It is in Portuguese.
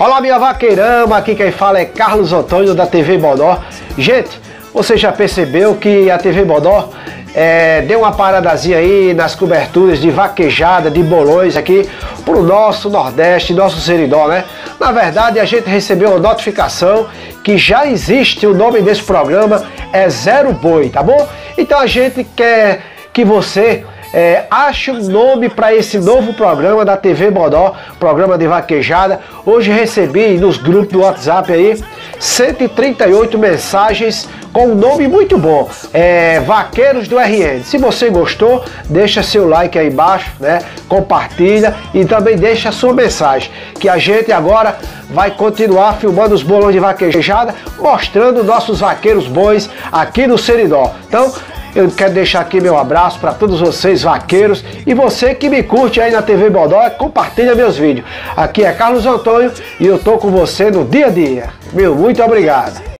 Olá, minha vaqueirama, aqui quem fala é Carlos Antônio da TV Bodó. Gente, você já percebeu que a TV Bodó é, deu uma paradazinha aí nas coberturas de vaquejada, de bolões aqui pro nosso Nordeste, nosso Seridó, né? Na verdade, a gente recebeu uma notificação que já existe o nome desse programa, é Zero Boi, tá bom? Então a gente quer que você é, ache um nome para esse novo programa da TV Bodó, programa de vaquejada. Hoje recebi nos grupos do WhatsApp aí 138 mensagens com um nome muito bom, é Vaqueiros do RN. Se você gostou, deixa seu like aí embaixo, né? Compartilha e também deixa sua mensagem, que a gente agora vai continuar filmando os bolões de vaquejada, mostrando nossos vaqueiros bons aqui no Seridó. Então, eu quero deixar aqui meu abraço para todos vocês vaqueiros e você que me curte aí na TV Bodó, compartilha meus vídeos. Aqui é Carlos Antônio e eu tô com você no dia a dia. Meu, muito obrigado.